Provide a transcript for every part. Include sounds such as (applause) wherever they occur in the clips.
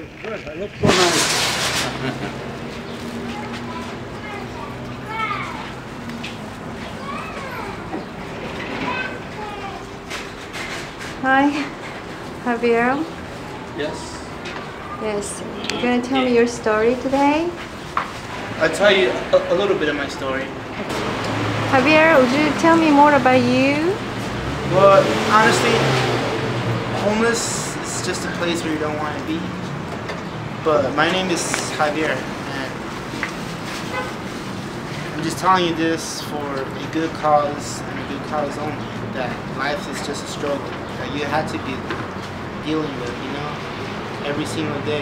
Fit my. Good. I look so nice. Hi, Javier. Yes. Yes, you're gonna tell me your story today. I'll tell you a, a little bit of my story. Javier, would you tell me more about you? Well, honestly, homeless is just a place where you don't want to be. But my name is Javier, and I'm just telling you this for a good cause and a good cause only. That life is just a struggle that you have to be dealing with, you know, every single day,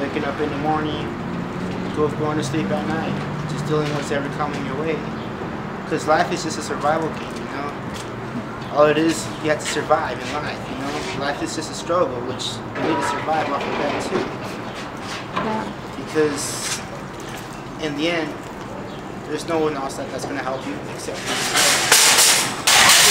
waking up in the morning, go going to sleep at night, just dealing with what's ever coming your way. Because life is just a survival game, you know. All it is, you have to survive in life, you know. Life is just a struggle, which you need to survive off of that too. Yeah. Because in the end, there's no one else that, that's gonna help you except yourself.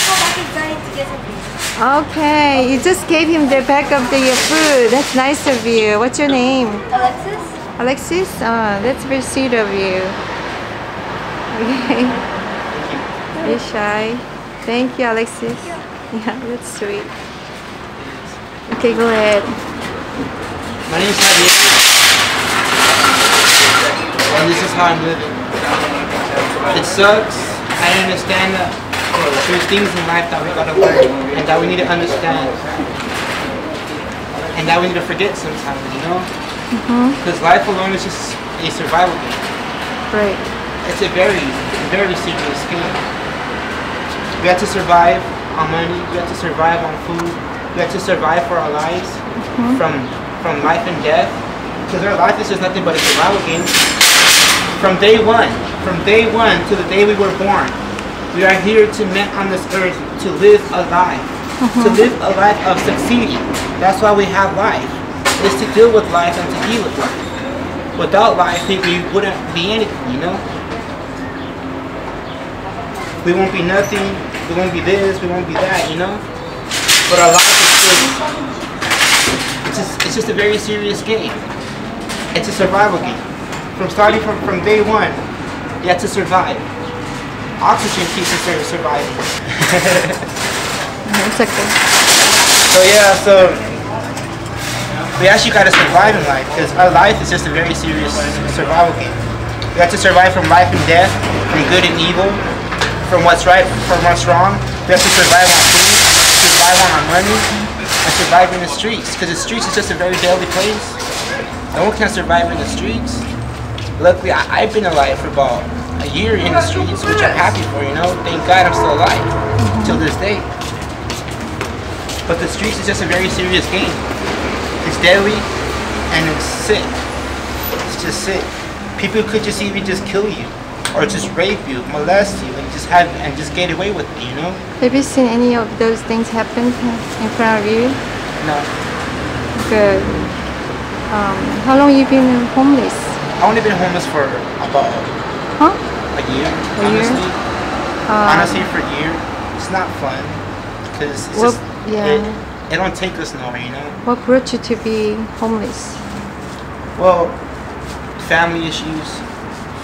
go back inside to get something. Okay, you just gave him the back of the your food. That's nice of you. What's your name? Alexis? Alexis? Oh, that's very sweet of you. Okay. Are shy? Thank you, Alexis. Yeah, that's sweet. Okay, go ahead. My name is Javier. And this is how I'm living. It sucks. I understand that there's things in life that we gotta learn and that we need to understand. And that we need to forget sometimes, you know? Mm-hmm. Because life alone is just a survival game. Right. It's a very, very serious game. We have to survive on money. We have to survive on food. We have to survive for our lives mm-hmm. from from life and death. Because our life is just nothing but a survival game. From day one, from day one to the day we were born, we are here to met on this earth to live a life, to uh-huh. live a life of succeeding. That's why we have life. Is to deal with life and to be with life. Without life, we we wouldn't be anything, you know. We won't be nothing. We won't be this. We won't be that. You know. But our life is just, it's just, it's just a very serious game. It's a survival game. From starting from, from day one, you have to survive. Oxygen keeps us sur- surviving. (laughs) It's. So yeah, so we actually gotta survive in life because our life is just a very serious survival game. We have to survive from life and death, from good and evil, from what's right, from what's wrong. We have to survive on food, survive on our money, and survive in the streets because the streets is just a very deadly place. No one can survive in the streets. Luckily, I, I've been alive for about a year in the streets, which I'm happy for. You know, thank God I'm still alive till this day. But the streets is just a very serious game. It's deadly and it's sick. It's just sick. People could just even just kill you or just rape you, molest you, and just have and just get away with it. You know? Have you seen any of those things happen in front of you? No. Good. Um, how long you been homeless? I only been homeless for about Huh? a year. A year? honestly, Uh, honestly, for a year, it's not fun because it's Well, just yeah. it, it don't take us nowhere. You know? What brought you to be homeless? Well, family issues,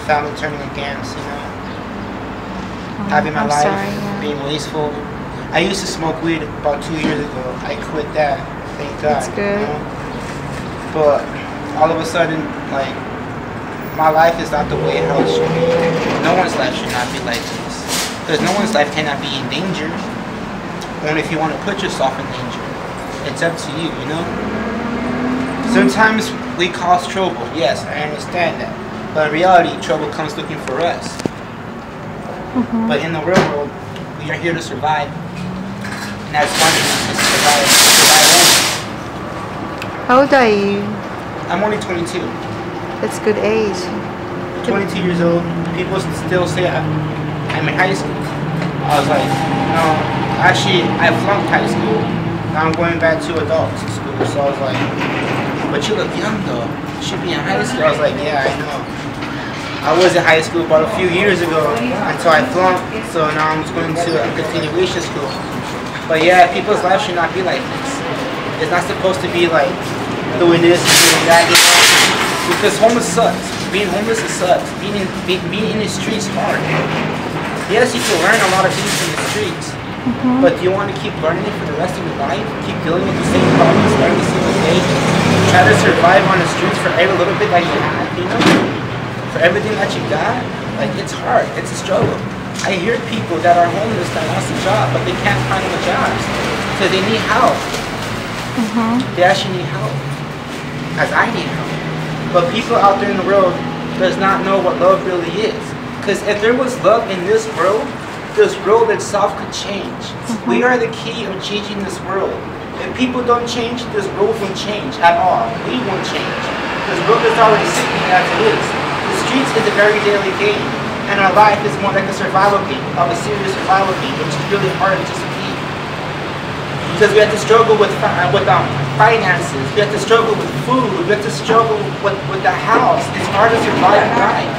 family turning against, you know, Oh, having my I'm life sorry, yeah. being wasteful. I used to smoke weed about two years ago. I quit that, thank God. That's good. You know? But all of a sudden, like, my life is not the way how it should be. No one's life should not be like this. Because no one's life cannot be in danger. Only if you want to put yourself in danger. It's up to you, you know? Sometimes we cause trouble. Yes, I understand that. But in reality, trouble comes looking for us. Mhm. But in the real world, we are here to survive. And that's one thing to survive. survive only. How old are you? I'm only 22. That's good age. 22 years old. People still say I'm, I'm in high school. I was like, no. Actually, I flunked high school. Now I'm going back to adult school. So I was like, but you look young though. You should be in high school. I was like, yeah, I know. I was in high school about a few years ago until I flunked. So now I'm going to a continuation school. But yeah, people's lives should not be like this. It's not supposed to be like doing this doing that, you know. Because homeless sucks. Being homeless it sucks. Being in, be, being in the streets hard. Yes, you can learn a lot of things in the streets. Mm-hmm. But do you want to keep learning it for the rest of your life? Keep dealing with the same problems every single day? Try to survive on the streets for every little bit that you have, you know? For everything that you got? Like, it's hard. It's a struggle. I hear people that are homeless that lost a job, but they can't find the jobs. So they need help. Mm-hmm. They actually need help. As I need help. But people out there in the world does not know what love really is. Because if there was love in this world, this world itself could change. We are the key of changing this world. If people don't change, this world won't change at all. We won't change. This world is already sickening as it is. The streets is a very daily game, and our life is more like a survival game, of a serious survival game, which is really hard to succeed. Because we have to struggle with fi- with um, finances, we have to struggle with food, we have to struggle with, with the house. It's hard to survive life.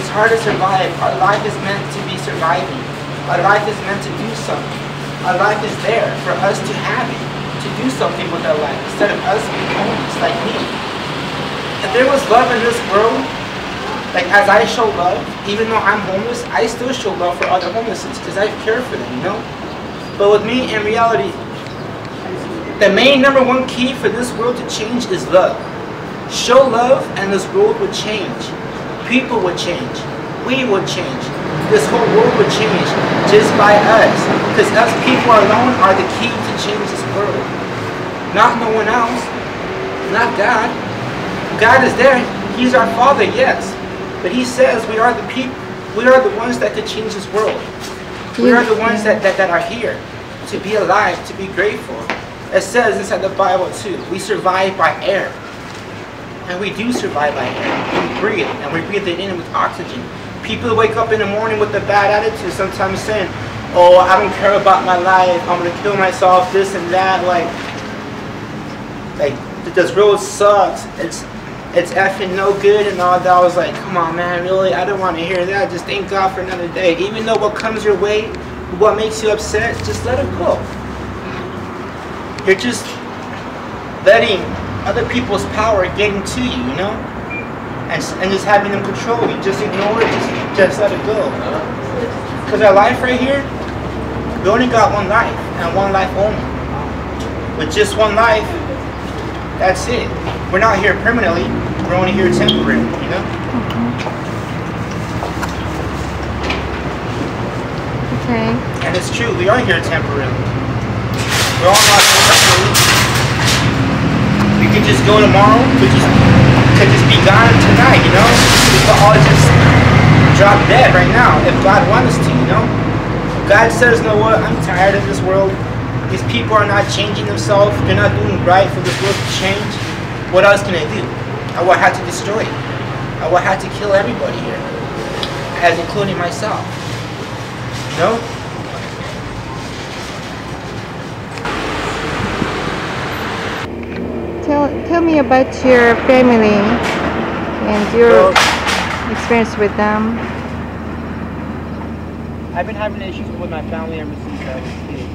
It's hard to survive. Our life is meant to be surviving. Our life is meant to do something. Our life is there for us to have it, to do something with our life, instead of us being homeless like me. If there was love in this world, like as I show love, even though I'm homeless, I still show love for other homeless because I care for them, you know? But with me, in reality, the main number one key for this world to change is love. Show love and this world would change. People would change. We would change. This whole world would change just by us. Because us people alone are the key to change this world. Not no one else. Not God. God is there. He's our Father, yes. But He says we are the people. We are the ones that could change this world. We are the ones that, that, that are here to be alive, to be grateful. It says inside the Bible too, we survive by air. And we do survive by air. We breathe, and we breathe it in with oxygen. People wake up in the morning with a bad attitude, sometimes saying, Oh, I don't care about my life, I'm gonna kill myself, this and that, like like this road sucks. It's it's effing no good and all that. I was like, come on man, really? I don't want to hear that. Just thank God for another day. Even though what comes your way, what makes you upset, just let it go. You're just letting other people's power get into you, you know? And, and just having them control you. Just ignore it, just, just let it go. Because our life right here, we only got one life, and one life only. With just one life, that's it. We're not here permanently. We're only here temporarily, you know? Mm-hmm. Okay. And it's true, we are here temporarily. We're all not We could just go tomorrow, we just could just be gone tonight, you know? We could all just drop dead right now if God wants us to, you know? God says, you know what, I'm tired of this world. These people are not changing themselves. They're not doing right for this world to change. What else can I do? I will have to destroy it. I will have to kill everybody here, as including myself. No? Tell tell me about your family and your Well- experience with them. I've been having issues with my family ever since I was a kid.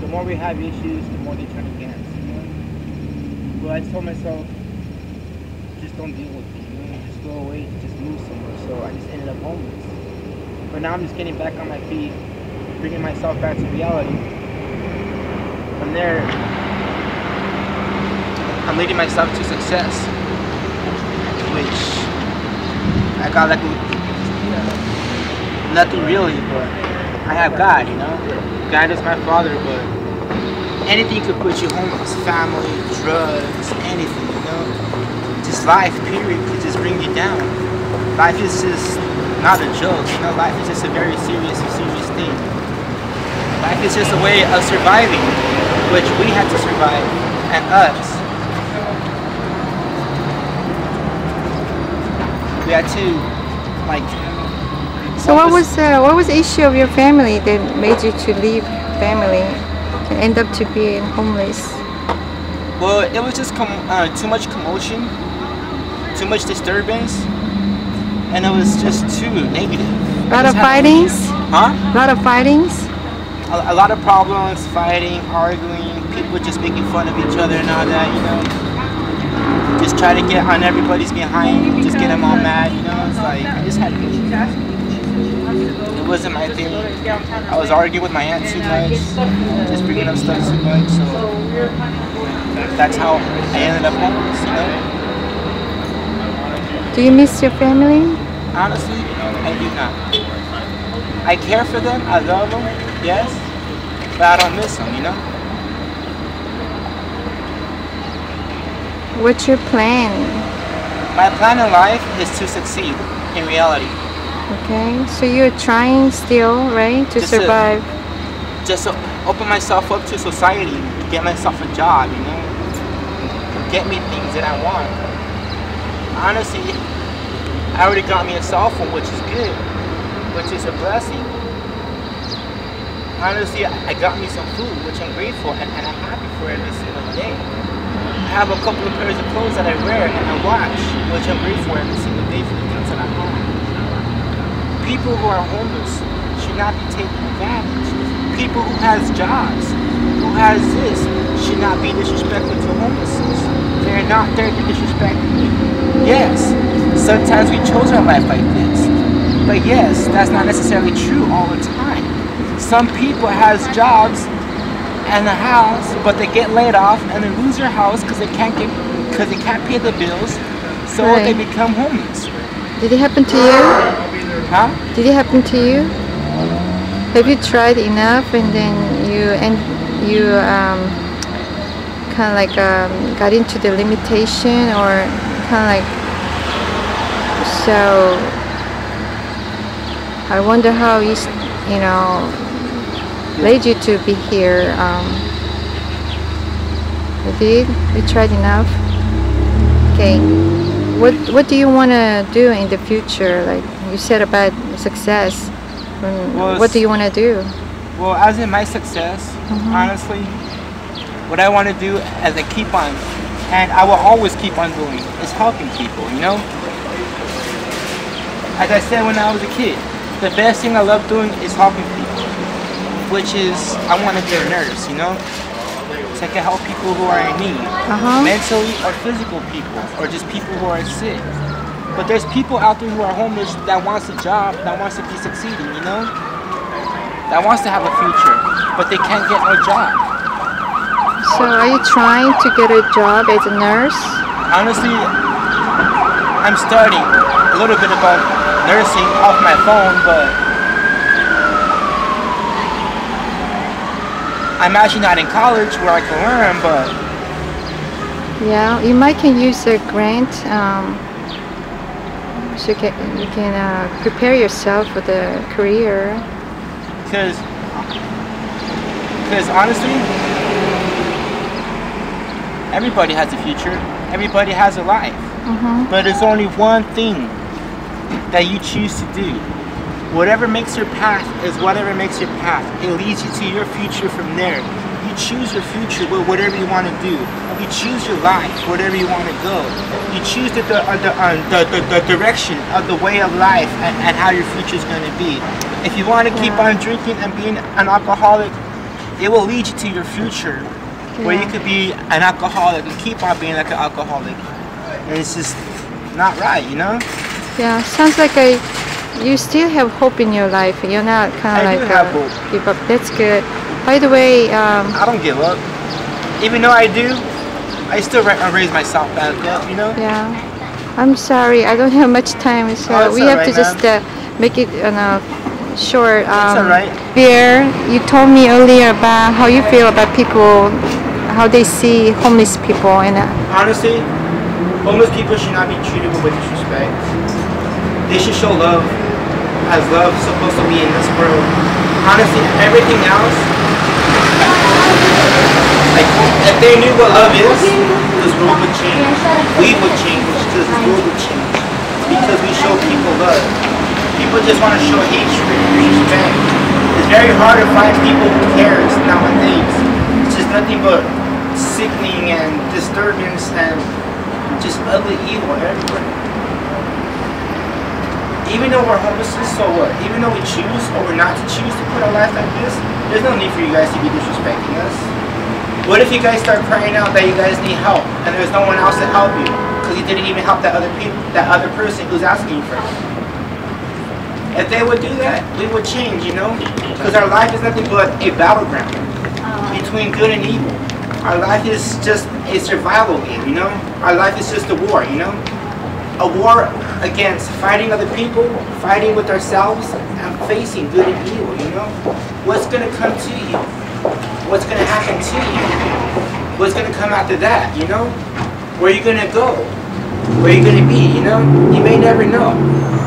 The more we have issues, the more they turn against. You know? But I told myself, just don't deal with it. You know? Just go away, just move somewhere. So I just ended up homeless. But now I'm just getting back on my feet, bringing myself back to reality. From there, I'm leading myself to success, which I got like nothing really, but I have God, you know. God is my father, but anything could put you homeless. Family, drugs, anything, you know. Just life, period, could just bring you down. Life is just not a joke, you know. Life is just a very serious, serious thing. Life is just a way of surviving, which we had to survive, and us. We had to, like, So what was uh, what was the issue of your family that made you to leave family and end up to being homeless? Well, it was just com- uh, too much commotion, too much disturbance, and it was just too negative. A lot of fightings. Huh? A lot of fightings. A, a lot of problems, fighting, arguing, people just making fun of each other and all that, you know. Try to get on everybody's behind, just get them all mad, you know? It's like, I just had issues. It wasn't my thing. I was arguing with my aunt too much, just bringing up stuff too much, so that's how I ended up homeless, you know? Do you miss your family? Honestly, I do not. I care for them, I love them, yes, but I don't miss them, you know? What's your plan? My plan in life is to succeed in reality. Okay, so you're trying still, right, to Just to- survive? Just to open myself up to society, get myself a job, you know? Get me things that I want. Honestly, I already got me a cell phone, which is good, which is a blessing. Honestly, I I got me some food, which I'm grateful and, and I'm happy for every single day. I have a couple of pairs of clothes that I wear and I watch, which I'm grateful for every single day for the things that I have. People who are homeless should not be taken advantage. People who has jobs, who has this, should not be disrespectful to homelessness. They're not there to disrespect me. Yes, sometimes we chose our life like this. But yes, that's not necessarily true all the time. Some people has jobs and a house, but they get laid off and they lose their house because they can't get because they can't pay the bills, so they become homeless. Did it happen to you? Huh? Did it happen to you? Have you tried enough and then you and you um, kind of like um, got into the limitation or kind of like so? I wonder how you you know led you to be here. Um, you did? We tried enough? Okay. What What do you want to do in the future? Like you said about success. Um, Well, what do you want to do? Well, as in my success, honestly, what I want to do as I keep on, and I will always keep on doing, is helping people, you know? As I said when I was a kid, the best thing I love doing is helping people, which is, I want to be a nurse, you know? So I can help people who are in need, Uh-huh. mentally or physical people, or just people who are sick. But there's people out there who are homeless that wants a job, that wants to be succeeding, you know? that wants to have a future, but they can't get no job. So are you trying to get a job as a nurse? Honestly, I'm studying a little bit about nursing off my phone, but I'm actually not in college where I can learn, but Yeah, you might can use a grant. Um, so you can you can uh, prepare yourself for the career. because because honestly, everybody has a future. Everybody has a life. Mhm. But there's only one thing that you choose to do. Whatever makes your path is whatever makes your path. It leads you to your future from there. You choose your future with whatever you want to do. You choose your life, whatever you want to go. You choose the the, uh, the, uh, the, the, the direction of the way of life and, and how your future is going to be. If you want to keep on drinking and being an alcoholic, it will lead you to your future where you could be an alcoholic and keep on being like an alcoholic. And it's just not right, you know? Yeah, sounds like a you still have hope in your life. You're not kind I of do like have uh, hope. give up. That's good. By the way, um, I don't give up. Even though I do, I still raise myself back up, you know? yeah, I'm sorry. I don't have much time, so Oh, we have to just uh, make it uh, uh, short. Um, alright. Bear, you told me earlier about how you feel about people, how they see homeless people, and uh, Honestly, homeless people should not be treated with disrespect. They should show love as love's supposed to be in this world. Honestly, everything else, like, if they knew what love is, this world would change. We would change, this world would change. Because we show people love. People just want to show hatred and disrespect. It's very hard to find people who cares nowadays. It's just nothing but sickening and disturbance and just ugly evil everywhere. Even though we're homeless, so what? Even though we choose or we're not to choose to put our life like this, there's no need for you guys to be disrespecting us. What if you guys start crying out that you guys need help and there's no one else to help you because you didn't even help that other people, that other person who's asking you for help? If they would do that, we would change, you know? Because our life is nothing but a battleground between good and evil. Our life is just a survival game, you know? Our life is just a war, you know? A war against fighting other people, fighting with ourselves, and facing good and evil, you know? What's gonna come to you? What's gonna happen to you? What's gonna come after that, you know? Where are you gonna go? Where are you gonna be, you know? You may never know.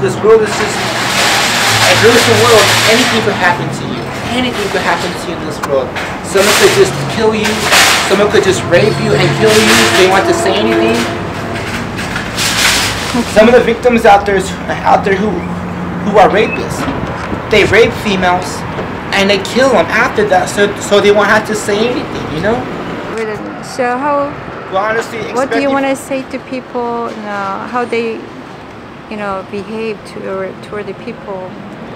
This world is just a gruesome world. Anything could happen to you. Anything could happen to you in this world. Someone could just kill you. Someone could just rape you and kill you if they want to say anything. Some of the victims out there, out there who, who are rapists, they rape females and they kill them after that, so so they won't have to say anything. You know. So how? Well, honestly, What do you want to say to people? You know, how they, you know, behave toward toward the people,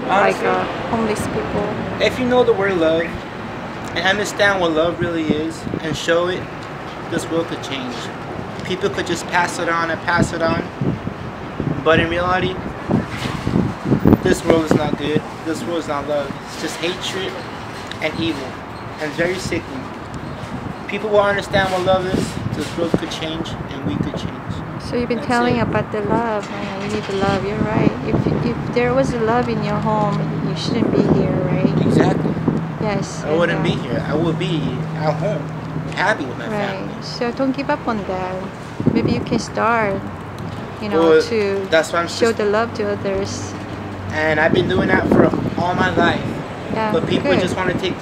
like uh, homeless people? If you know the word love and understand what love really is and show it, this world could change. People could just pass it on and pass it on. But in reality, this world is not good. This world is not love. It's just hatred and evil. And it's very sickening. People will understand what love is. This world could change and we could change. So you've been That's telling it. about the love. Know, you need the love. You're right. If if there was a love in your home, you shouldn't be here, right? Exactly. Yes. I wouldn't be here. I would be at home, happy with my family. Right. So don't give up on that. Maybe you can start. You know, Well, to that's why I'm show the love to others. And I've been doing that for all my life. Yeah. But people good. just want to take.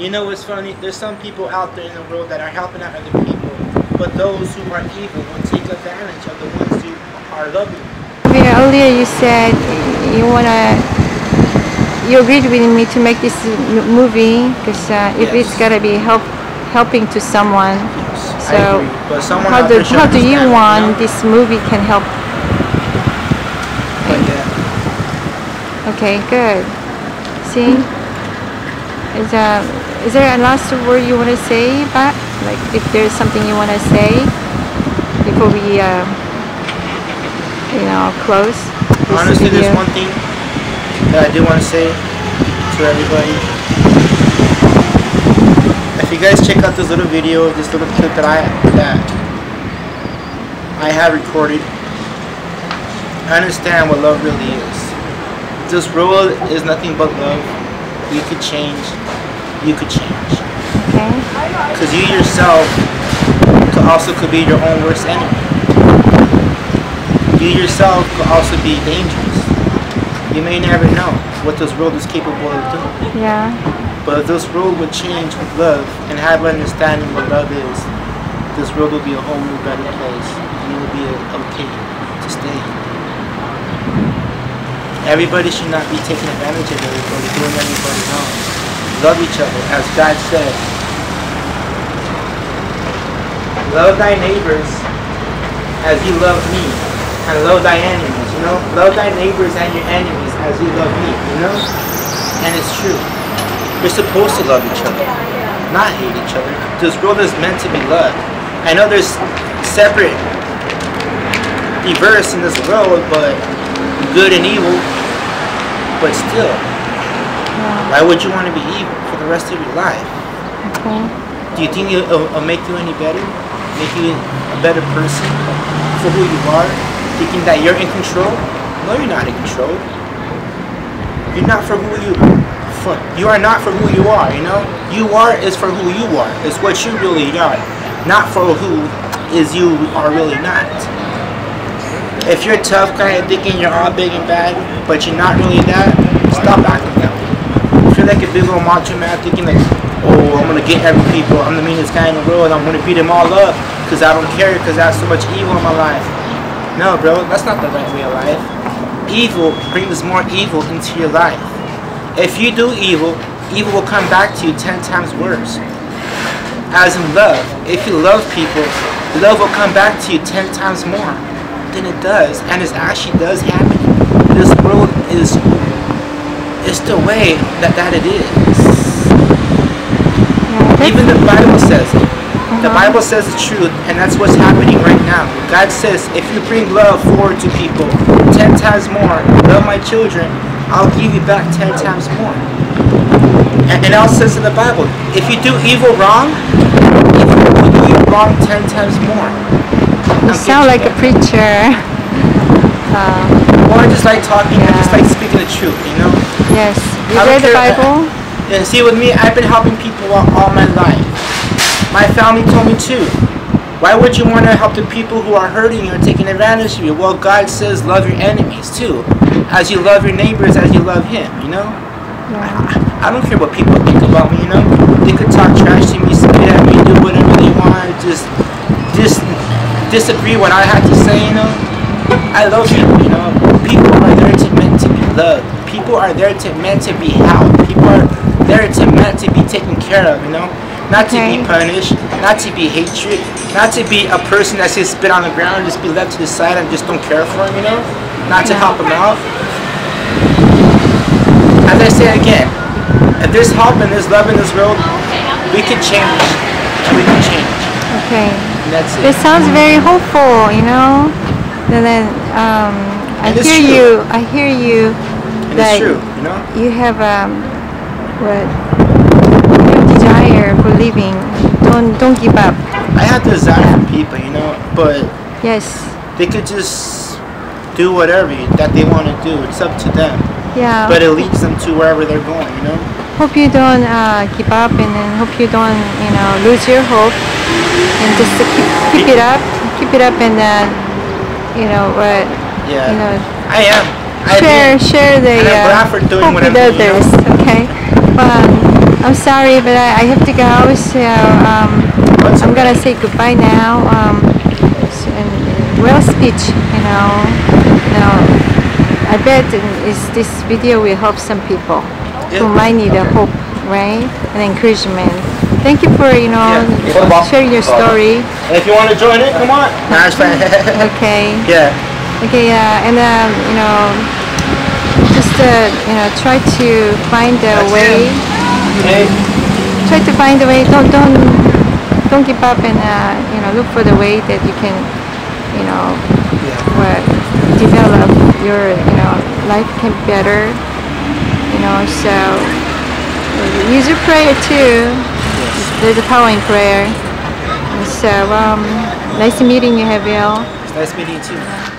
You know what's funny? There's some people out there in the world that are helping out other people, but those who are evil will take advantage of the ones who are loving. Yeah, earlier you said you wanna. You agreed with me to make this movie because uh, if it's Yes. gotta be help helping to someone. Yes, So, I agree. But someone How do how do you want know? this movie can help? Like that. Okay, good. See, is uh, is there a last word you want to say? But like, if there's something you want to say before we, uh, you know, close. this Honestly, there's one thing that I do want to say to everybody. If you guys check out this little video, this little clip that I that I have recorded, I understand what love really is. This world is nothing but love. You could change. You could change. Okay. Because you yourself could also could be your own worst enemy. You yourself could also be dangerous. You may never know what this world is capable of doing. Yeah. But if this world would change with love and have understanding what love is, this world will be a whole new better place. And it will be okay to stay. Everybody should not be taking advantage of everybody, doing everybody wrong. Love each other, as God said. Love thy neighbors as you love me. And love thy enemies, you know? Love thy neighbors and your enemies as you love me, you know? And it's true. We're supposed to love each other, not hate each other. This world is meant to be loved. I know there's separate diverse in this world, but good and evil. But still, Yeah. why would you want to be evil for the rest of your life? Okay. Do you think it'll, it'll make you any better? Make you a better person for who you are? Thinking that you're in control? No, you're not in control. You're not for who you for. You are not for who you are. You know, you are is for who you are. It's what you really are, not for who is you are really not. If you're a tough guy and thinking you're all big and bad, but you're not really that, stop acting that way. If you're like a big old macho man thinking like, oh, I'm gonna get every people, I'm the meanest guy in the world, I'm gonna beat them all up, because I don't care, because I have so much evil in my life. No, bro, that's not the right way of life. Evil brings more evil into your life. If you do evil, evil will come back to you ten times worse. As in love, if you love people, love will come back to you ten times more than it does, and it actually does happen. This world is it's the way that, that it is. Yeah. Even the Bible says it. The Uh-huh. Bible says the truth, and that's what's happening right now. God says, if you bring love forward to people ten times more, love my children, I'll give you back ten times more. And it also says in the Bible, if you do evil wrong, you do evil wrong ten times more. You sound like a preacher. (laughs) Uh, Well, I just like talking, I just like speaking the truth, you know? yes. You I read the care- Bible? And see, with me, I've been helping people all, all my life. My family told me too. Why would you want to help the people who are hurting you and taking advantage of you? Well, God says love your enemies too, as you love your neighbors, as you love Him. You know. Yeah. I don't care what people think about me. You know, they could talk trash to me, spit at me, do whatever they want, just, just disagree what I have to say. You know, I love people. You know, people are there to meant to be loved. People are there to meant to be helped. People are there to meant to be taken care of. You know, not to be punished, not to be hatred, not to be a person that's just spit on the ground and just be left to the side and just don't care for him. You know, not to Yeah. help him out. As I say again, if there's help and there's love in this world, we can change. And we can change. Okay. That's It it. sounds very hopeful, you know. And then um, I And hear you. I hear you And that it's true, you know? you have um, what your desire for living. Don't don't give up. I have desire for people, you know, but Yes. they could just do whatever that they want to do. It's up to them. Yeah. But it leads them to wherever they're going, you know? hope you don't uh, give up, and then hope you don't you know lose your hope, and just to keep keep it up, keep it up, and then you know what Yeah. you know I am. I share do. share the uh, glad for doing hope with you others. Okay, but I'm sorry, but I, I have to go. So um, I'm gonna say goodbye now. Um, so, and, uh, well speech, you know. You know, I bet is this video will help some people who Yeah. might need a hope, right, and encouragement. Thank you for you know Yeah. sharing your story. And if you want to join it, come on. Nah, it's fine. (laughs) Okay. yeah. Okay, yeah, and um, you know, just uh, you know, try to find a That's way. Hey. Try to find a way. Don't don't don't give up, and uh, you know, look for the way that you can, you know, Yeah. what develop your you know life can be better. You know, so use your prayer too. There's a power in prayer. So um, nice meeting you, Javier. Nice meeting you too.